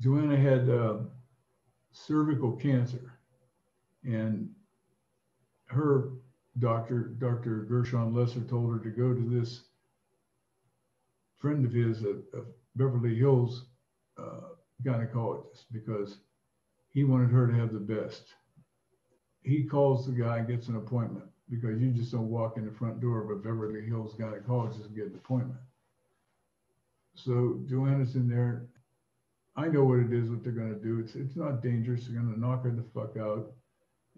Joanna had uh, cervical cancer, and her doctor, Dr. Gershon Lesser, told her to go to this friend of his at, at Beverly Hills uh, gynecologist because he wanted her to have the best. He calls the guy, and gets an appointment because you just don't walk in the front door of a Beverly Hills gynecologist and get an appointment. So Joanna's in there. I know what it is, what they're going to do. It's it's not dangerous. They're going to knock her the fuck out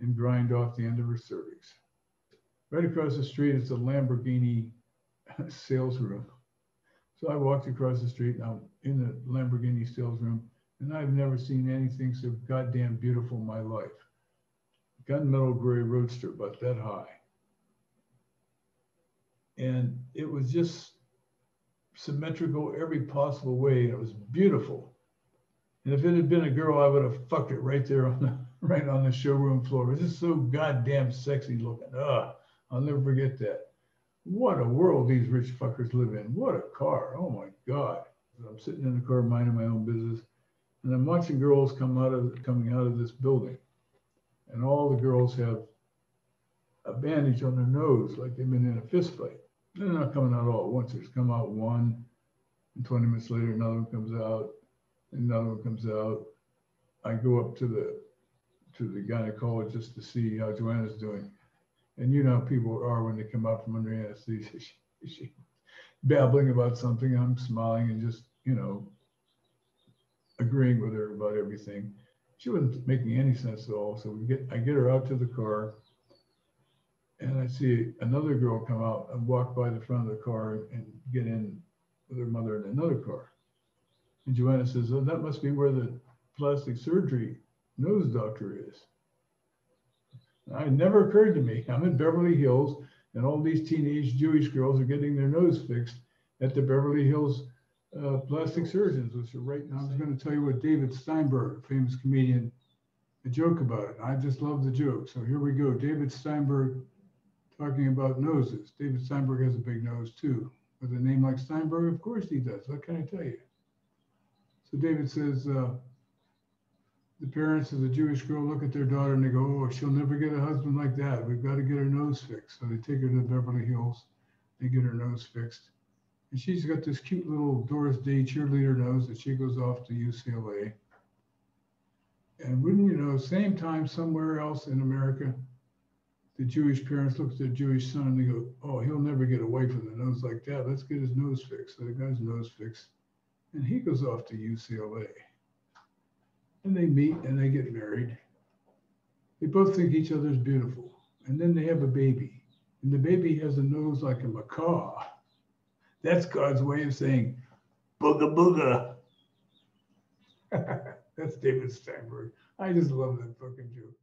and grind off the end of her cervix. Right across the street, is a Lamborghini sales room. So I walked across the street and I'm in the Lamborghini sales room, and I've never seen anything so goddamn beautiful in my life. Gunmetal gray roadster, about that high. And it was just symmetrical every possible way. It was beautiful. And if it had been a girl, I would have fucked it right there on the right on the showroom floor. It was just so goddamn sexy looking. Ah, I'll never forget that. What a world these rich fuckers live in. What a car. Oh my God. I'm sitting in the car minding my own business. And I'm watching girls come out of coming out of this building. And all the girls have a bandage on their nose like they've been in a fist fight. They're not coming out all at once. There's come out one, and 20 minutes later, another one comes out, another one comes out. I go up to the to the gynecologist to see how Joanna's doing. And you know people are when they come out from under anesthesia. She, she babbling about something. I'm smiling and just, you know, agreeing with her about everything. She wasn't making any sense at all. So we get I get her out to the car and I see another girl come out and walk by the front of the car and get in with her mother in another car. And Joanna says, Oh, that must be where the plastic surgery nose doctor is. It never occurred to me. I'm in Beverly Hills, and all these teenage Jewish girls are getting their nose fixed at the Beverly Hills uh, plastic surgeons, which are right now. I was going to tell you what David Steinberg, famous comedian, a joke about it. I just love the joke. So here we go. David Steinberg talking about noses. David Steinberg has a big nose too. With a name like Steinberg, of course he does. What can I tell you? So David says, uh, the parents of the Jewish girl look at their daughter and they go, oh, she'll never get a husband like that. We've got to get her nose fixed. So they take her to Beverly Hills. They get her nose fixed. And she's got this cute little Doris Day cheerleader nose that she goes off to UCLA. And wouldn't you know, same time somewhere else in America, the Jewish parents look at their Jewish son and they go, oh, he'll never get away from the nose like that. Let's get his nose fixed. So the guy's nose fixed. And he goes off to UCLA and they meet and they get married. They both think each other's beautiful. And then they have a baby. And the baby has a nose like a macaw. That's God's way of saying, booga booga. That's David Steinberg. I just love that fucking joke.